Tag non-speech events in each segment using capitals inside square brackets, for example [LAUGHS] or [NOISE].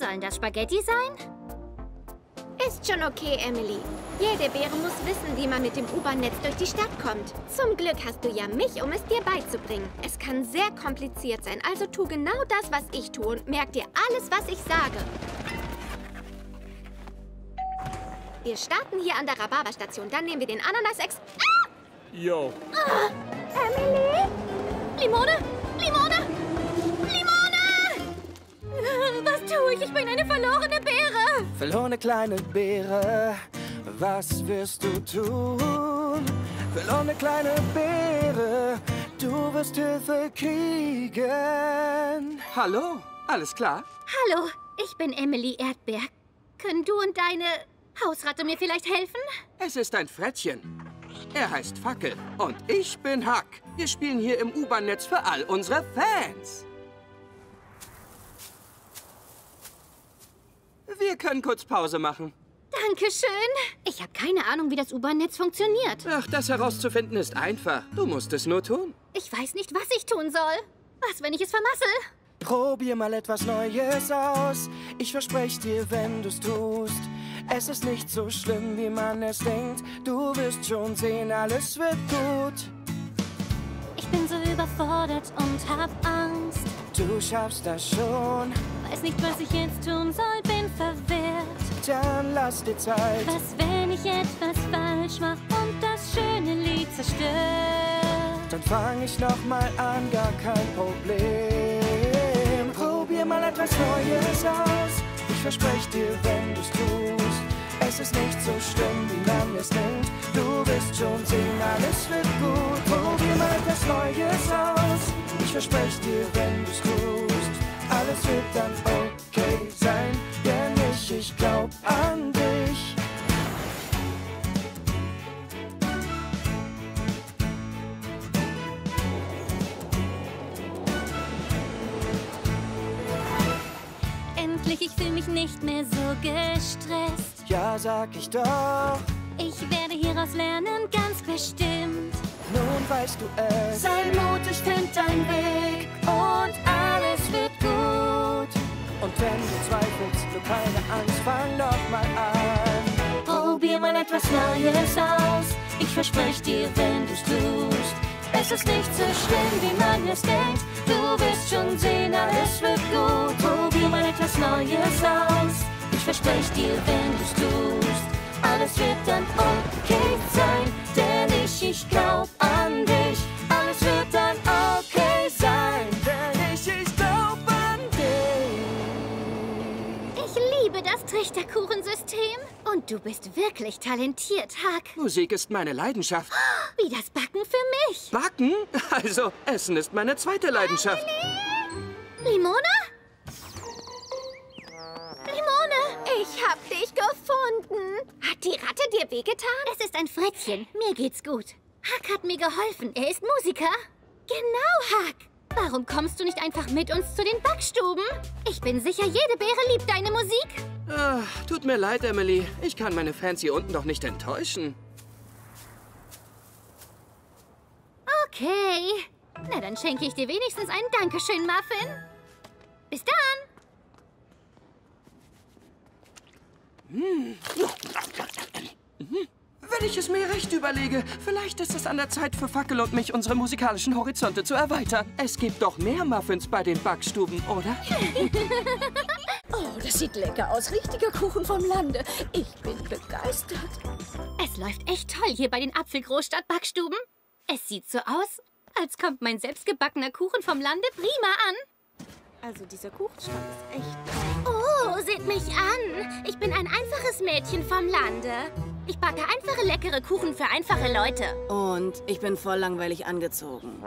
Sollen das Spaghetti sein? Ist schon okay, Emily. Jede Beere muss wissen, wie man mit dem U-Bahn-Netz durch die Stadt kommt. Zum Glück hast du ja mich, um es dir beizubringen. Es kann sehr kompliziert sein, also tu genau das, was ich tue und merk dir alles, was ich sage. Wir starten hier an der Rhabarberstation, dann nehmen wir den Ananas-Ex... Ah! Jo. Emily? Limone! Limone! Limone! Tue ich? Bin eine verlorene Beere. Verlorene kleine Beere, was wirst du tun? Verlorene kleine Beere, du wirst Hilfe kriegen. Hallo, alles klar? Hallo, ich bin Emily Erdbeer. Können du und deine Hausratte mir vielleicht helfen? Es ist ein Frettchen. Er heißt Fackel und ich bin Huck. Wir spielen hier im U-Bahn-Netz für all unsere Fans. Wir können kurz Pause machen. Dankeschön. Ich habe keine Ahnung, wie das U-Bahn-Netz funktioniert. Ach, das herauszufinden ist einfach. Du musst es nur tun. Ich weiß nicht, was ich tun soll. Was, wenn ich es vermassel? Probier mal etwas Neues aus. Ich verspreche dir, wenn du's tust. Es ist nicht so schlimm, wie man es denkt. Du wirst schon sehen, alles wird gut. Ich bin so überfordert und hab Angst. Du schaffst das schon. Weiß nicht, was ich jetzt tun. Dir Zeit. Was, wenn ich etwas falsch mach und das schöne Lied zerstört? Dann fang ich noch mal an, gar kein Problem. Probier mal etwas Neues aus. Ich verspreche dir, wenn du's tust. Es ist nicht so schlimm, wie man es denkt. Du wirst schon sehen, alles wird gut. Probier mal etwas Neues aus. Ich verspreche dir, wenn du's tust. Alles wird dann okay sein, Endlich, ich fühle mich nicht mehr so gestresst. Ja, sag ich doch. Ich werde hieraus lernen, ganz bestimmt. Nun weißt du es. Sei mutig, find deinen Weg und alles wird gut. Und wenn du zweifelst, nur keine Angst, fang doch mal an. Probier mal etwas Neues aus. Ich verspreche dir, wenn du's tust. Es ist nicht so schlimm, wie man es denkt. Du wirst schon sehen, alles wird gut. Probier mal etwas Neues aus. Ich verspreche dir, wenn du's tust. Alles wird dann okay sein, denn ich, ich glaub Ich liebe das Trichterkuchensystem. Und du bist wirklich talentiert, Huck. Musik ist meine Leidenschaft. [GASPS] Wie das Backen für mich. Backen? [LAUGHS] Also, Essen ist meine zweite Leidenschaft. Limone? Limone? Ich hab dich gefunden. Hat die Ratte dir wehgetan? Es ist ein Frettchen. Mir geht's gut. Huck hat mir geholfen. Er ist Musiker. Genau, Huck. Warum kommst du nicht einfach mit uns zu den Backstuben? Ich bin sicher, jede Beere liebt deine Musik. Ah, tut mir leid, Emily. Ich kann meine Fans hier unten doch nicht enttäuschen. Okay. Na, dann schenke ich dir wenigstens einen Dankeschön-Muffin. Bis dann. Wenn ich es mir recht überlege, vielleicht ist es an der Zeit für Fackel und mich, unsere musikalischen Horizonte zu erweitern. Es gibt doch mehr Muffins bei den Backstuben, oder? [LAUGHS] Oh, das sieht lecker aus. Richtiger Kuchen vom Lande. Ich bin begeistert. Es läuft echt toll hier bei den Apfelgroßstadt-Backstuben. Es sieht so aus, als kommt mein selbstgebackener Kuchen vom Lande prima an. Also dieser Kuchenstand ist echt toll. Oh, seht mich an. Ich bin ein einfaches Mädchen vom Lande. Ich backe einfache, leckere Kuchen für einfache Leute. Und ich bin voll langweilig angezogen.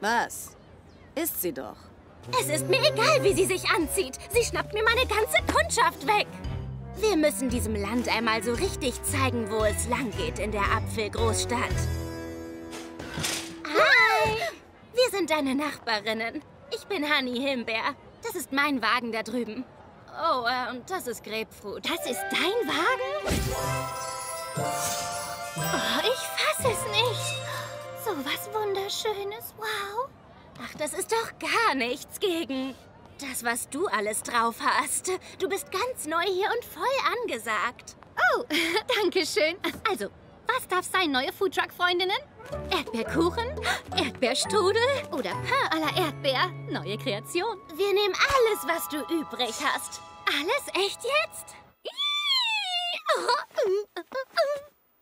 Was? Ist sie doch. Es ist mir egal, wie sie sich anzieht. Sie schnappt mir meine ganze Kundschaft weg. Wir müssen diesem Land einmal so richtig zeigen, wo es lang geht in der Apfelgroßstadt. Hi! Wir sind deine Nachbarinnen. Ich bin Honey Himbeer. Das ist mein Wagen da drüben. Oh, äh, und das ist Grapefruit. Das ist dein Wagen? Oh, ich fasse es nicht. So was Wunderschönes. Wow. Ach, das ist doch gar nichts gegen das, was du alles drauf hast. Du bist ganz neu hier und voll angesagt. Oh, [LAUGHS] danke schön. Also, was darf sein, neue Foodtruck-Freundinnen? Erdbeerkuchen, Erdbeerstrudel oder Pain à la Erdbeer. Neue Kreation. Wir nehmen alles, was du übrig hast. Alles echt jetzt?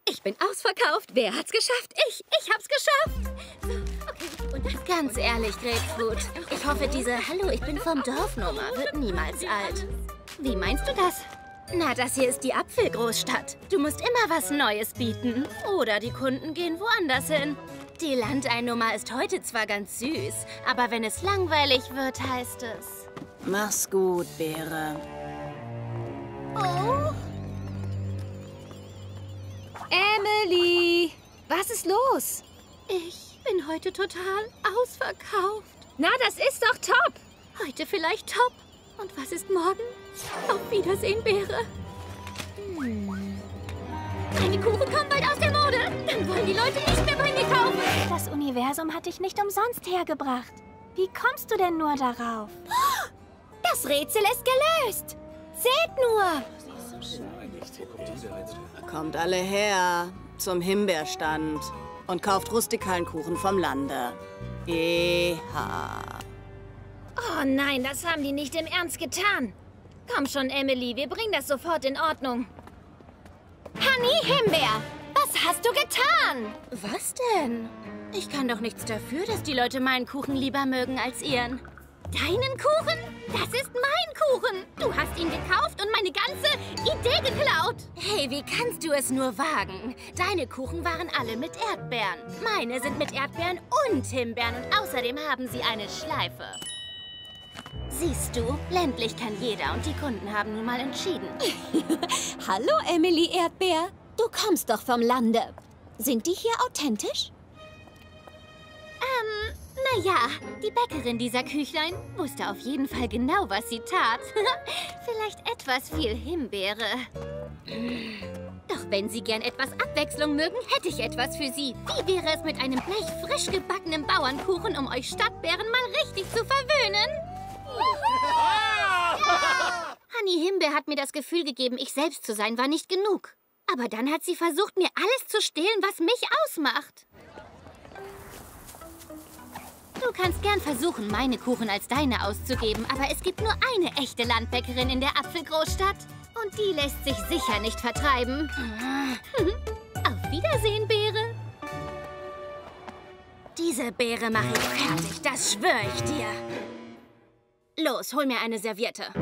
Ich bin ausverkauft. Wer hat's geschafft? Ich. Ich hab's geschafft. So, okay. Und das Ganz ehrlich, Grapefruit. Ich hoffe, diese Hallo, ich bin vom Dorfnummer wird niemals alt. Wie meinst du das? Na, das hier ist die Apfelgroßstadt. Du musst immer was Neues bieten. Oder die Kunden gehen woanders hin. Die Landeinnummer ist heute zwar ganz süß, aber wenn es langweilig wird, heißt es... Mach's gut, Beere. Oh, Emily, was ist los? ich bin heute total ausverkauft. Na, das ist doch top. Heute vielleicht top. Und was ist morgen? Auf Wiedersehen, Beere. Meine Kuchen kommen bald aus der Mode. Dann wollen die Leute nicht mehr bei mir kaufen. Das Universum hat dich nicht umsonst hergebracht. Wie kommst du denn nur darauf? Das Rätsel ist gelöst. Seht nur. Kommt alle her zum Himbeerstand und kauft rustikalen Kuchen vom Lande. Eha. Oh nein, das haben die nicht im Ernst getan. Komm schon, Emily, wir bringen das sofort in Ordnung. Honey Himbeer, was hast du getan? Was denn? Ich kann doch nichts dafür, dass die Leute meinen Kuchen lieber mögen als ihren. Deinen Kuchen? Das ist mein Kuchen. Du hast ihn gekauft und meine ganze Idee geklaut. Hey, wie kannst du es nur wagen? Deine Kuchen waren alle mit Erdbeeren. Meine sind mit Erdbeeren und Himbeeren und außerdem haben sie eine Schleife. Siehst du, ländlich kann jeder und die Kunden haben nun mal entschieden. [LAUGHS] Hallo, Emily Erdbeer. Du kommst doch vom Lande. Sind die hier authentisch? Ähm, naja, die Bäckerin dieser Küchlein wusste auf jeden Fall genau, was sie tat. [LAUGHS] Vielleicht etwas viel Himbeere. Doch wenn Sie gern etwas Abwechslung mögen, hätte ich etwas für Sie. Wie wäre es mit einem Blech frisch gebackenem Bauernkuchen, um euch Stadtbären mal richtig zu verwöhnen? Honey Himbeer hat mir das Gefühl gegeben, ich selbst zu sein, war nicht genug. Aber dann hat sie versucht, mir alles zu stehlen, was mich ausmacht. Du kannst gern versuchen, meine Kuchen als deine auszugeben, aber es gibt nur eine echte Landbäckerin in der Apfelgroßstadt. Und die lässt sich sicher nicht vertreiben. [LAUGHS] Auf Wiedersehen, Beere. Diese Beere mache ich fertig, das schwöre ich dir. Los, hol mir eine Serviette.